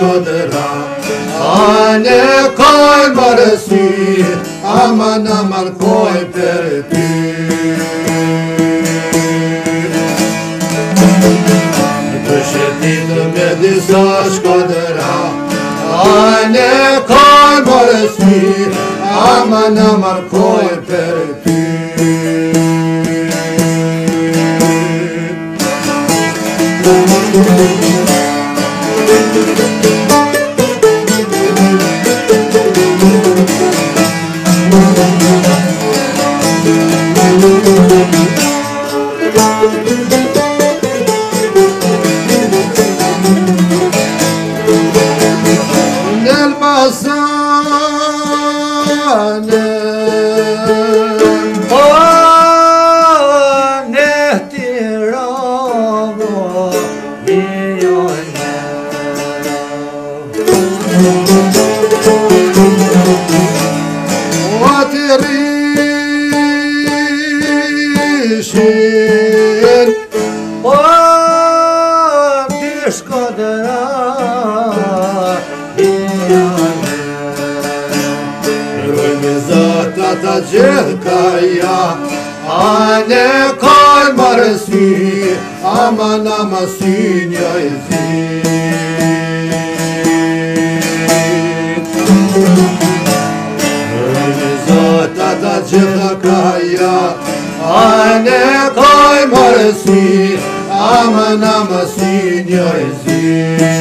godra ane koj barësi aman aman koj për ty Të shëtitë me disa shkodëra Ane koj barësi aman aman koj për ty Thank you. verişin Ah düş kadına Tatacıkaya Anne kalmarısı Aman amasın yazın Yesi, Ama Namasi Yesi.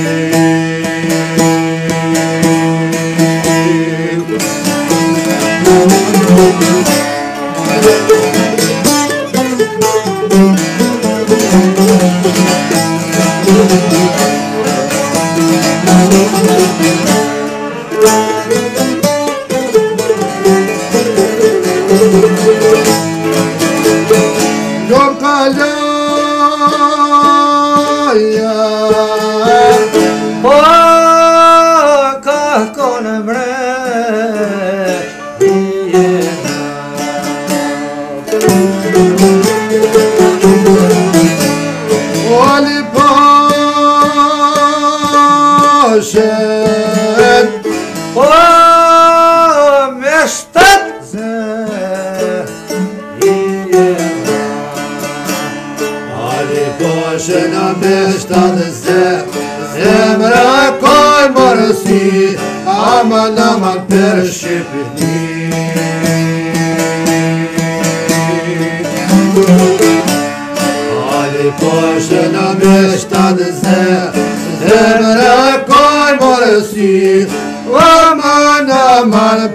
Perni, aman aman perşi Perni. Ali poshtë në meshtanë se, zemra koj morësi, aman aman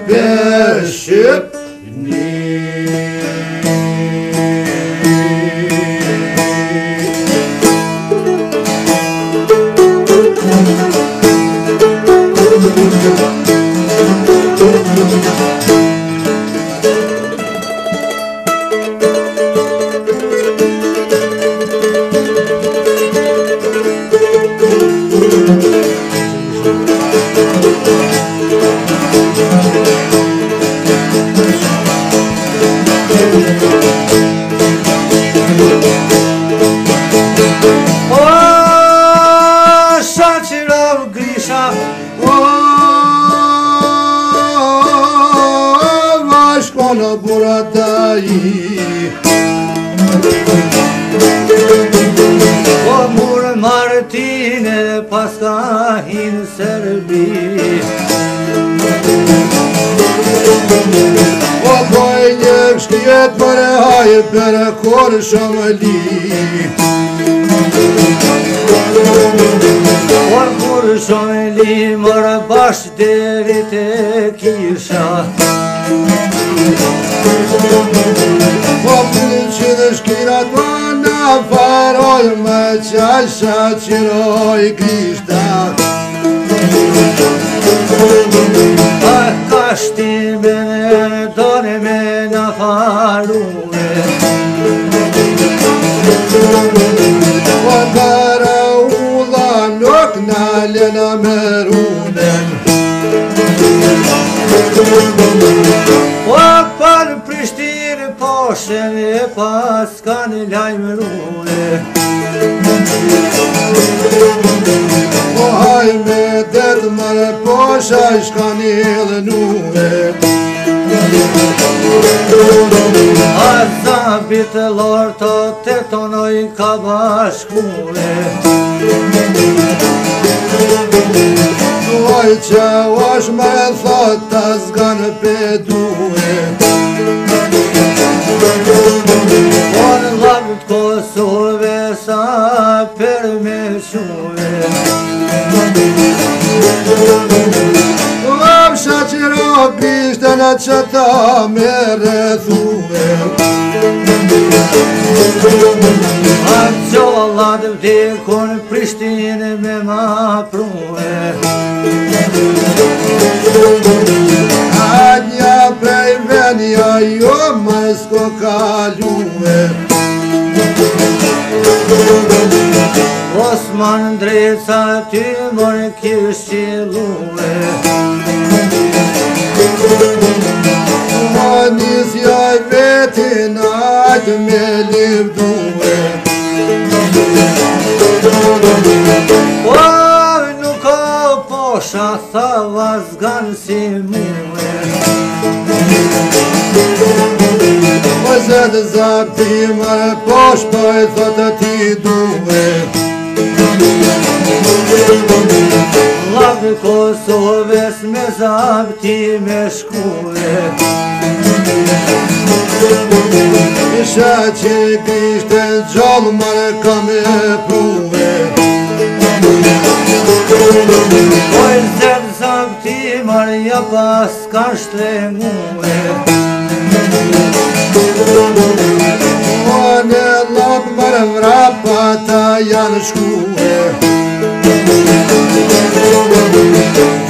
in Serbi O po poj njëm shkijet për e hajë për e korë shumë li Por kur shumë li mërë bashkë të vitë e kisha Po përë që dhe shkirat më në farojë Me qasha që rojë Për kastime dore me në falu po e Muzikë Po në gara u la nuk në alinë në Po parë prishtirë kanë lajë më ai me det mar posha shkani edhe nuve A me det mar posha të tonoj ka a sabit lort tetonoj me det të posha shkani edhe nuve ai çawa shme ftasgane betuhe me A pësha që robisht e me rretu e A në qëllat me ma pru e A një prej venja jo ka ljue Mos më ndreca ty më në kishë që lume Ma një zjaj veti në ajtë me lirë duhe O nuk ka posha sa vazgan si mule Zatë zatë ti më posh për po e zotë ti duhe La për Kosovës me zapti me shkuve Në shë që i kishtë e gjallë marë kam e pruve Pojë zërë zabti marë jë pasë ka shtëre muë Në shë që i kishtë e gjallë po për vrapa ta janë shkue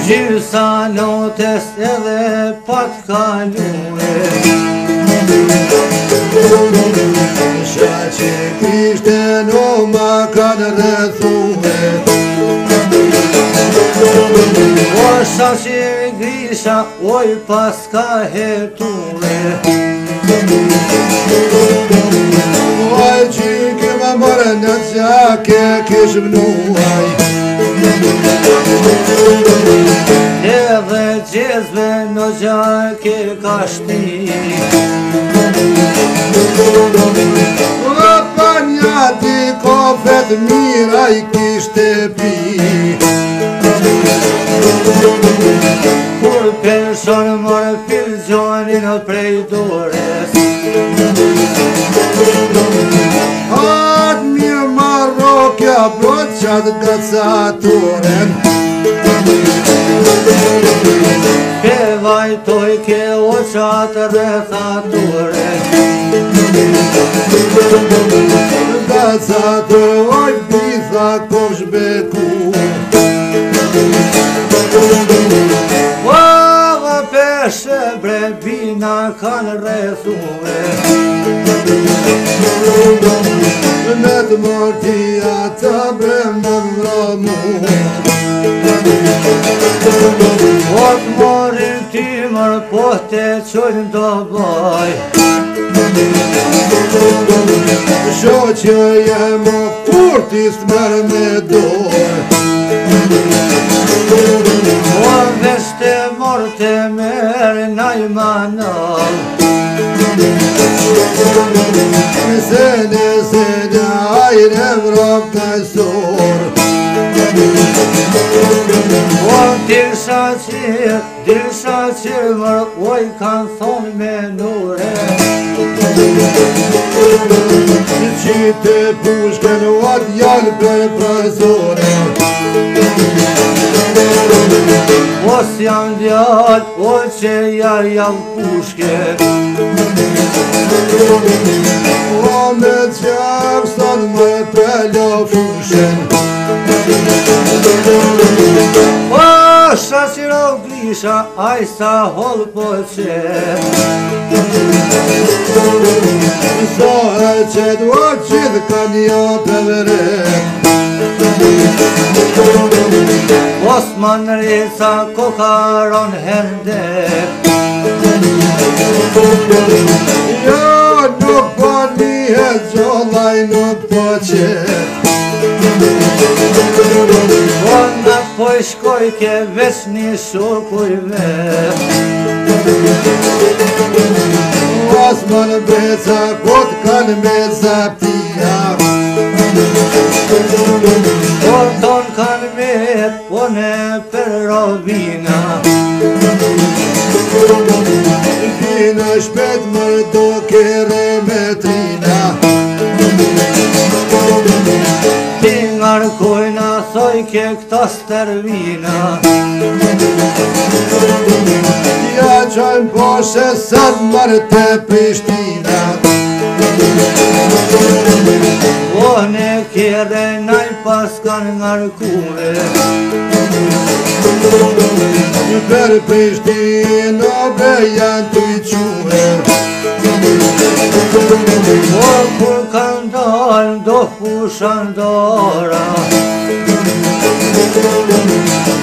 Gjysa notes edhe pat kalue Sha që kishte në ma ka në rëthue O sa që grisha oj pas ka hetue sa ke kesh mnuaj Edhe gjez dhe në gjaj ke kashti Në panja ti kofet mira i kishte pi Kur pension mërë filzionin o prej dores Në Po ke a plot qatë gëca të ure Ke vajtoj, ke oqatë rre tha të ure 🎵🎵🎵 Po beku 🎵🎵🎵 Po vëpeshe bre, bina kanë rre suve 🎵🎵🎵 Në të martia të brendëm rëmu Por marin timër po të qojnë të baj Sho që jemë kurtis të mërë me dorë Por mes mërë të mërë në dhe, se dhe, ajnë e O, t'i shakirë, t'i shakirë oj me nëre Në qitë e pëshkën, o atë jallë për Os jam djallë, o që ja jam pushke O po me qërë sot me pëllo pushke O, që rau glisha, ajsa hol po që Zohë që duat që dhe kanë të vërë Osman Reza kokar on hendek Ya nobody has your line of Onda poškojke vesni su kujve Osman Reza kotkan me zapija Osman Reza kotkan me zapija vetë po në për robina I shpet më do kere me trina Ti nga rëkojna thoj ke këta stervina Ja qajnë poshe sa të të pishtina O ne kjere naj paskan nga rëkune Një berë në beja të i qune O kur kanë dalë do fushan dora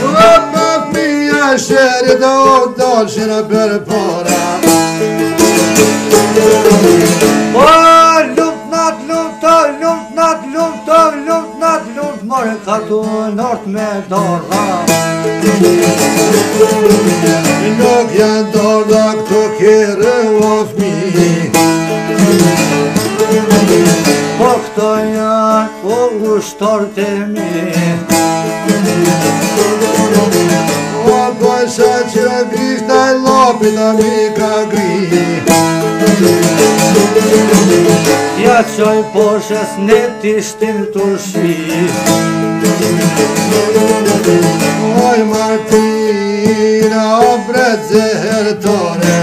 O më fmija shërë do dalë shërë O më fmija shërë do dalë lumt, nat lumt, tog lumt, nat lumt, more katu nort me dorra. Nuk janë dorë da këto kjerë o fmi Po këto janë o po ushtorë të mi O po bëjsa që vishtaj lopin a qoj poshës në ti shtirë të shmi Oj martira o bret zëherë tore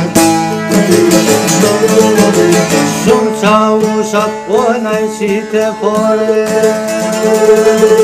Shumë qa ushat oj najqite oj najqite pore